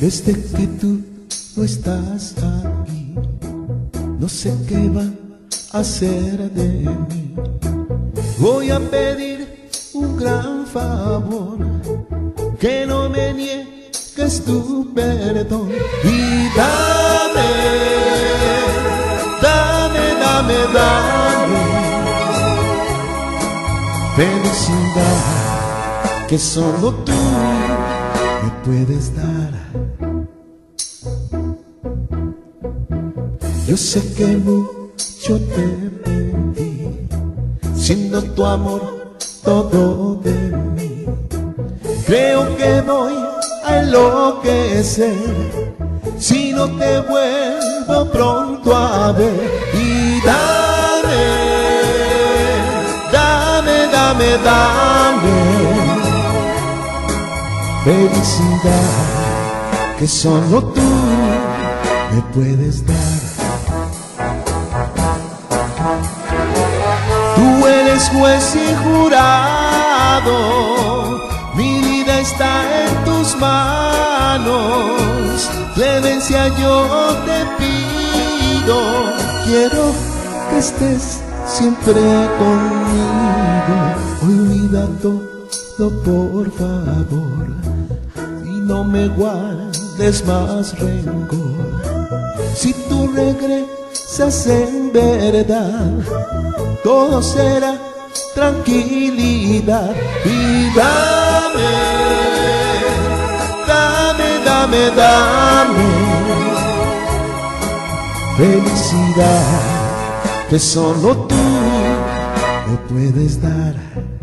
Desde que tú no estás aquí, no sé qué va a hacer de mí. Voy a pedir un gran favor, que no me niegues tu perdón y dame, dame, dame, dame felicidad que solo tú puedes dar. Yo sé que mucho te pedí, siendo tu amor todo de mí. Creo que voy a enloquecer si no te vuelvo pronto a ver y dame, dame, dame, dame felicidad que solo tú me puedes dar. Tú eres juez y jurado, mi vida está en tus manos. Clemencia yo te pido, quiero que estés siempre conmigo. Olvida todo por favor no me guardes más rencor. Si tú regresas en verdad, todo será tranquilidad y dame, dame, dame, dame felicidad que solo tú me puedes dar.